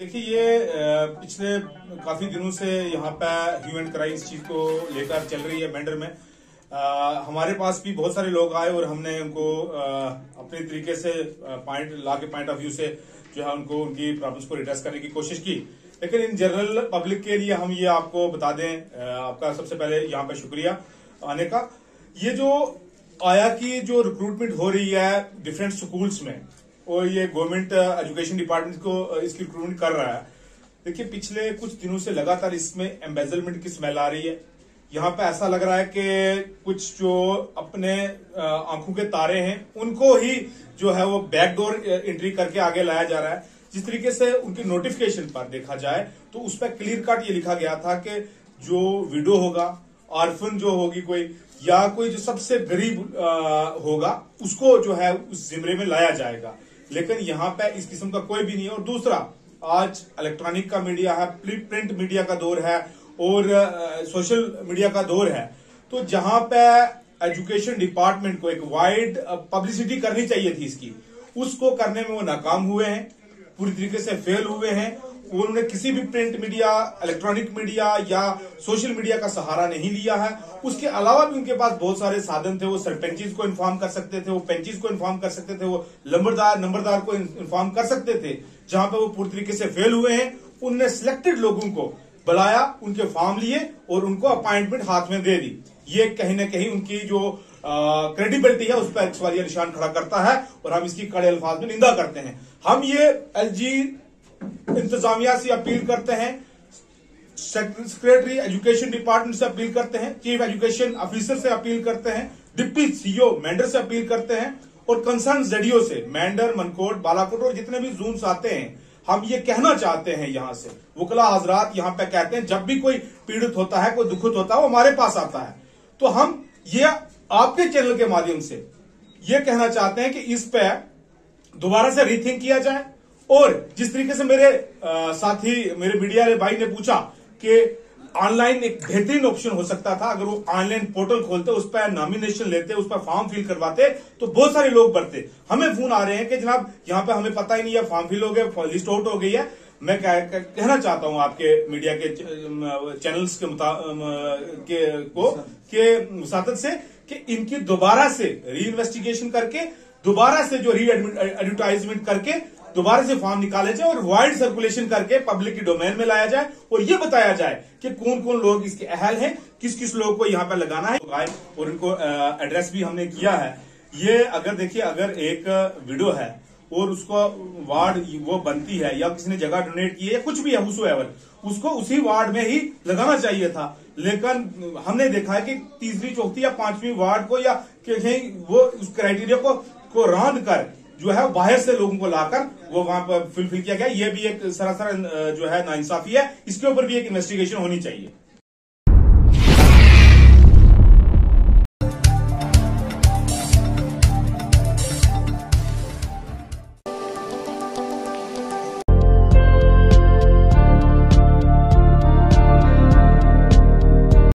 देखिए ये पिछले काफ़ी दिनों से यहाँ पे ह्यू एंड क्राई इस चीज़ को लेकर चल रही है बेंडर में। अ, हमारे पास भी बहुत सारे लोग आए और हमने उनको अ, अपने तरीके से पॉइंट ला के पॉइंट ऑफ़ व्यू से जो है उनको उनकी प्रॉब्लम्स को रिड्रेस करने की कोशिश की। लेकिन इन जनरल पब्लिक के लिए हम ये आपको बता दें आपका सबसे पहले यहाँ पे शुक्रिया आने का। ये जो आया की जो रिक्रूटमेंट हो रही है डिफरेंट स्कूल्स में और ये गवर्नमेंट एजुकेशन डिपार्टमेंट को uh, इसकी रिक्रूटमेंट कर रहा है। देखिए पिछले कुछ दिनों से लगातार इसमें एम्बेजलमेंट की स्मेल आ रही है। यहाँ पे ऐसा लग रहा है कि कुछ जो अपने आँखों के तारे हैं उनको ही जो है वो बैकडोर एंट्री करके आगे लाया जा रहा है। जिस तरीके से उनकी नोटिफिकेशन पर देखा जाए तो उस पर क्लियर कट ये लिखा गया था कि जो विडो होगा ऑर्फन जो होगी कोई या कोई जो सबसे गरीब होगा उसको जो है उस जिमरे में लाया जाएगा। लेकिन यहाँ पे इस किस्म का कोई भी नहीं है। और दूसरा, आज इलेक्ट्रॉनिक का मीडिया है प्रिंट मीडिया का दौर है, और सोशल मीडिया का दौर है। तो जहाँ पे एजुकेशन डिपार्टमेंट को एक वाइड पब्लिसिटी करनी चाहिए थी इसकी, उसको करने में वो नाकाम हुए हैं, पूरी तरीके से फेल हुए हैं उन्होंने किसी भी प्रिंट मीडिया इलेक्ट्रॉनिक मीडिया या सोशल मीडिया का सहारा नहीं लिया है। उसके अलावा भी उनके पास बहुत सारे साधन थे। वो सरपंचीज को इन्फॉर्म कर सकते थे, वो पेंचीज को इन्फॉर्म कर सकते थे, वो लंबरदार नंबरदार को इन्फॉर्म कर सकते थे। जहाँ पे वो पूरी तरीके से फेल हुए हैं, उनने सिलेक्टेड लोगों को बुलाया, उनके फॉर्म लिए और उनको अपॉइंटमेंट हाथ में दे दी। ये कहीं ना कहीं उनकी जो क्रेडिबिलिटी है, उस पर एक्स वाली निशान खड़ा करता है और हम इसकी कड़े अल्फाज में निंदा करते हैं। हम ये एलजी इंतजामिया से अपील करते हैं सेक्रेटरी एजुकेशन डिपार्टमेंट से अपील करते हैं चीफ एजुकेशन ऑफिसर से अपील करते हैं डिप्टी सीओ मैंडर से अपील करते हैं, और कंसर्न जेडीओ से मैंडर मनकोट बालाकोट और जितने भी जून आते हैं, हम ये कहना चाहते हैं यहाँ से। वकला हजरात यहाँ पे कहते हैं, जब भी कोई पीड़ित होता है, कोई दुखित होता है, वो हमारे पास आता है। तो हम ये आपके चैनल के माध्यम से ये कहना चाहते हैं कि इस पे दोबारा से रीथिंक किया जाए। और जिस तरीके से मेरे आ, साथी मेरे मीडिया भाई ने पूछा कि ऑनलाइन एक बेहतरीन ऑप्शन हो सकता था अगर वो ऑनलाइन पोर्टल खोलते उस पर नॉमिनेशन लेते उस पर फॉर्म फिल करवाते तो बहुत सारे लोग बढ़ते। हमें फ़ोन आ रहे हैं कि जनाब यहाँ पे हमें पता ही नहीं है फॉर्म फिल हो गया लिस्ट आउट हो गई है। मैं कह, कह, कहना चाहता हूँ आपके मीडिया के चैनल्स के मुता के को के मुसादत से कि इनकी दोबारा से री इन्वेस्टिगेशन करके दोबारा से जो री एडवर्टाइजमेंट करके दोबारा से फॉर्म निकाले जाए और वाइड सर्कुलेशन करके पब्लिक की डोमेन में लाया जाए और ये बताया जाए कि कौन कौन लोग इसके अहल हैं किस किस लोग को यहाँ पर लगाना है। और इनको एड्रेस भी हमने किया है। ये अगर देखिए, अगर एक वीडियो है और उसको वार्ड वो बनती है या किसी ने जगह डोनेट की है कुछ भी है उसो उसको उसी वार्ड में ही लगाना चाहिए था। लेकिन हमने देखा है कि तीसरी, चौथी या पांचवी वार्ड को या कहीं वो उस क्राइटेरिया को को रांध कर जो है, बाहर से लोगों को लाकर वो वहाँ पर फुलफिल किया गया। ये भी एक सरासर जो है, नाइंसाफी है। इसके ऊपर भी एक इन्वेस्टिगेशन होनी चाहिए।